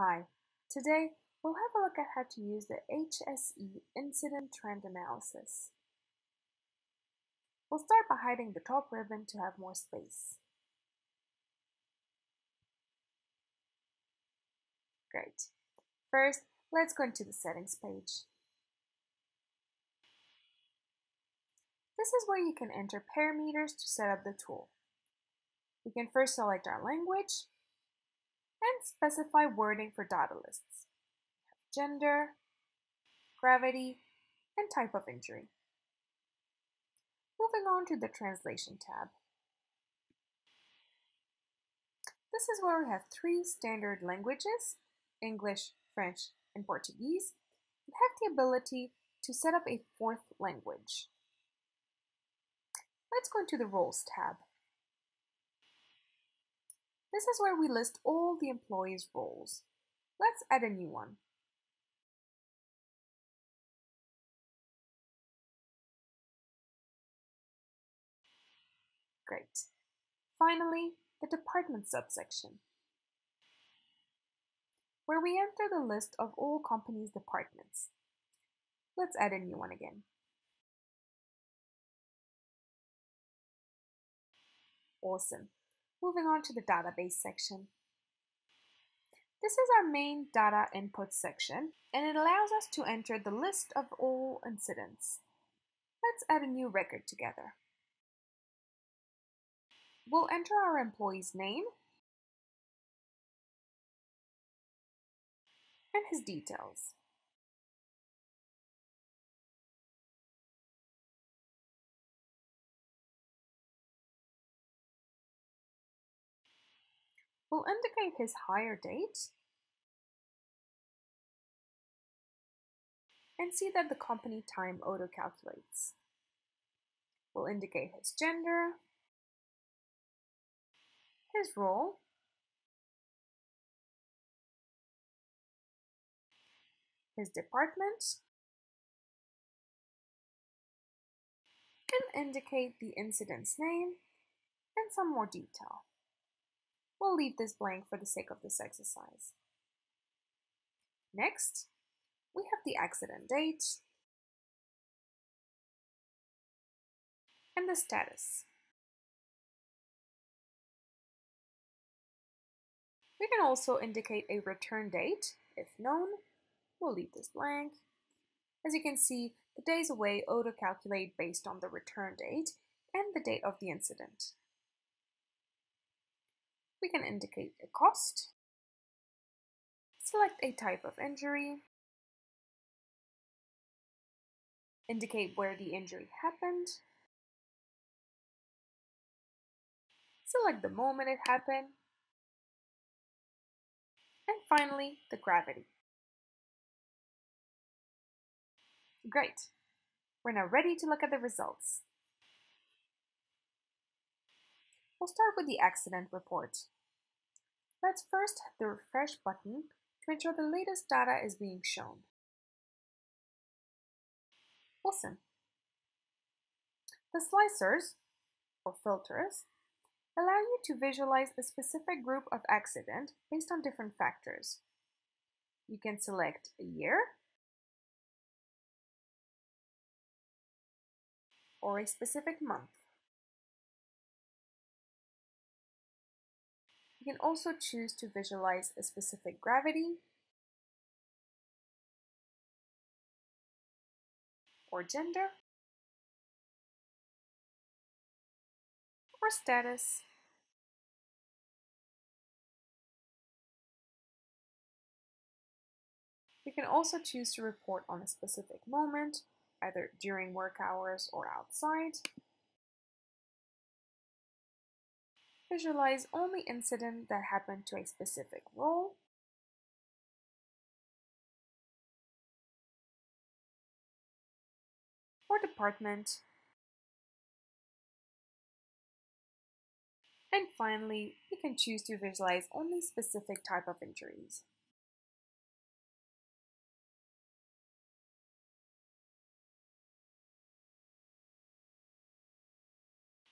Hi, today we'll have a look at how to use the HSE Incident Trend Analysis. We'll start by hiding the top ribbon to have more space. Great. First, let's go into the settings page. This is where you can enter parameters to set up the tool. We can first select our language and specify wording for data lists. Gender, gravity, and type of injury. Moving on to the Translation tab. This is where we have three standard languages, English, French, and Portuguese, and have the ability to set up a fourth language. Let's go into the Roles tab. This is where we list all the employees' roles. Let's add a new one. Great. Finally, the department subsection, where we enter the list of all companies' departments. Let's add a new one again. Awesome. Moving on to the database section. This is our main data input section and it allows us to enter the list of all incidents. Let's add a new record together. We'll enter our employee's name and his details. We'll indicate his hire date and see that the company time auto-calculates. We'll indicate his gender, his role, his department, and indicate the incident's name and some more detail. We'll leave this blank for the sake of this exercise. Next, we have the accident date and the status. We can also indicate a return date if known. We'll leave this blank. As you can see, the days away auto-calculate based on the return date and the date of the incident. We can indicate a cost, select a type of injury, indicate where the injury happened, select the moment it happened, and finally the gravity. Great! We're now ready to look at the results. We'll start with the accident report. Let's first hit the refresh button to ensure the latest data is being shown. Awesome. The slicers, or filters, allow you to visualize a specific group of accident based on different factors. You can select a year, or a specific month. Can also choose to visualize a specific gravity or gender or status. You can also choose to report on a specific moment, either during work hours or outside. Visualize only incident that happened to a specific role. or department. And finally, you can choose to visualize only specific type of injuries.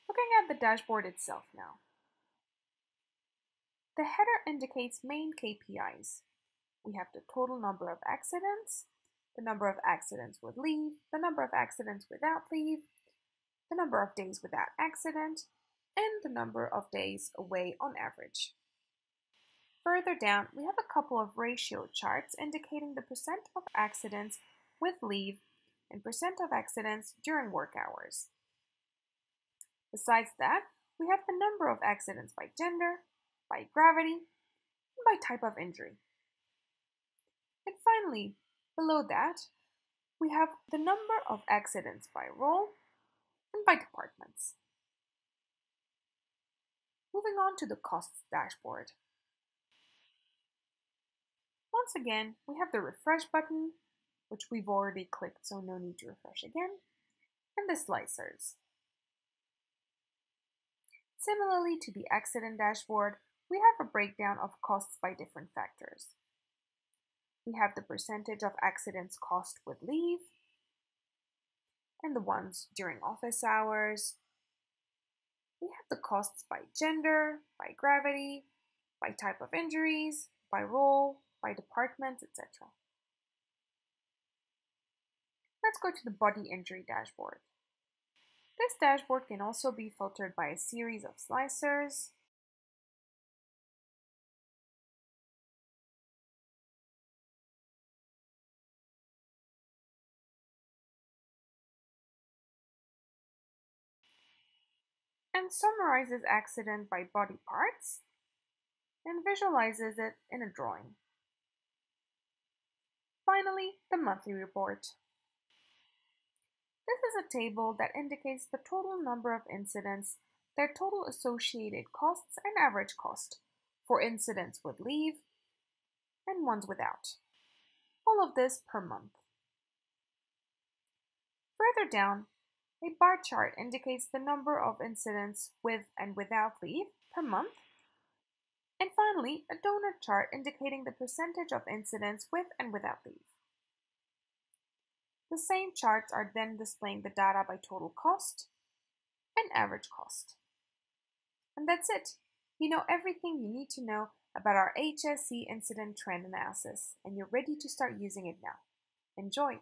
Looking at the dashboard itself now. The header indicates main KPIs. we have the total number of accidents, the number of accidents with leave, the number of accidents without leave, the number of days without accident, and the number of days away on average. Further down, we have a couple of ratio charts indicating the percent of accidents with leave and percent of accidents during work hours. Besides that, we have the number of accidents by gender, by gravity, and by type of injury. And finally, below that, we have the number of accidents by role and by departments. Moving on to the costs dashboard. Once again, we have the refresh button, which we've already clicked, so no need to refresh again, and the slicers. Similarly to the accident dashboard, we have a breakdown of costs by different factors. We have the percentage of accidents cost with leave, and the ones during office hours. We have the costs by gender, by gravity, by type of injuries, by role, by department, etc. Let's go to the body injury dashboard. This dashboard can also be filtered by a series of slicers. And summarizes accident by body parts and visualizes it in a drawing. Finally, the monthly report. This is a table that indicates the total number of incidents, their total associated costs and average cost for incidents with leave and ones without. All of this per month. Further down, a bar chart indicates the number of incidents with and without leave per month. And finally, a donut chart indicating the percentage of incidents with and without leave. The same charts are then displaying the data by total cost and average cost. And that's it. You know everything you need to know about our HSE incident trend analysis, and you're ready to start using it now. Enjoy!